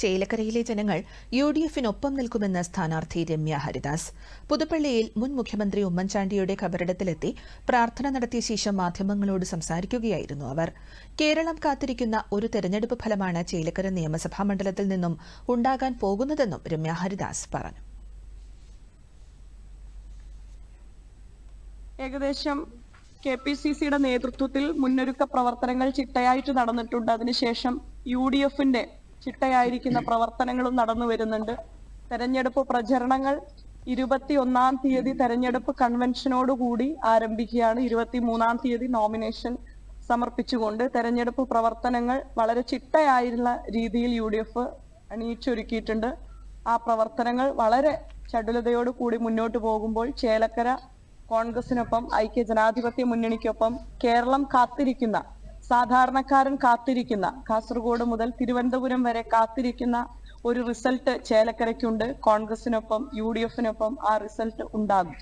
ചേലക്കരയിലെ ജനങ്ങൾ U D എഫിനൊപ്പം നിൽക്കുമെന്ന് സ്ഥാനാർത്ഥി രമ്യ ഹരിദാസ്. പുതുപ്പള്ളിയിൽ മുൻ മുഖ്യമന്ത്രി ഉമ്മൻചാണ്ടിയുടെ ഖബറിടത്തിലെത്തി പ്രാർത്ഥന നടത്തിയ ശേഷം മാധ്യമങ്ങളോട് സംസാരിക്കുകയായിരുന്നു അവർ. കേരളം കാത്തിരിക്കുന്ന ഒരു തെരഞ്ഞെടുപ്പ് ഫലമാണ് ചേലക്കര നിയമസഭാ മണ്ഡലത്തിൽ നിന്നും ഉണ്ടാകാൻ പോകുന്നതെന്നും രമ്യ ഹരിദാസ് പറഞ്ഞു. ഏകദേശം കെ പി സി സിയുടെ നേതൃത്വത്തിൽ മുന്നൊരുക്ക പ്രവർത്തനങ്ങൾ ചിട്ടയായിട്ട് നടന്നിട്ടുണ്ട്. അതിനുശേഷം യു ഡി എഫിന്റെ ചിട്ടയായിരിക്കുന്ന പ്രവർത്തനങ്ങളും നടന്നു വരുന്നുണ്ട്. തെരഞ്ഞെടുപ്പ് പ്രചരണങ്ങൾ ഇരുപത്തി ഒന്നാം തീയതി തെരഞ്ഞെടുപ്പ് കൺവെൻഷനോടുകൂടി ആരംഭിക്കുകയാണ്. ഇരുപത്തി മൂന്നാം തീയതി നോമിനേഷൻ സമർപ്പിച്ചുകൊണ്ട് തെരഞ്ഞെടുപ്പ് പ്രവർത്തനങ്ങൾ വളരെ ചിട്ടയായിരുന്ന രീതിയിൽ യു ഡി എഫ് അണിയിച്ചൊരുക്കിയിട്ടുണ്ട്. ആ പ്രവർത്തനങ്ങൾ വളരെ ചടുലതയോട് കൂടി മുന്നോട്ട് പോകുമ്പോൾ ചേലക്കര കോൺഗ്രസിനൊപ്പം ഐക്യ ജനാധിപത്യ മുന്നണിക്കൊപ്പം കേരളം കാത്തിരിക്കുന്ന സാധാരണക്കാരൻ കാത്തിരിക്കുന്ന കാസർഗോഡ് മുതൽ തിരുവനന്തപുരം വരെ കാത്തിരിക്കുന്ന ഒരു റിസൾട്ട് ചേലക്കരയ്ക്കുണ്ട്. കോൺഗ്രസിനൊപ്പം യു ഡി എഫിനൊപ്പം ആ റിസൾട്ട് ഉണ്ടാകും.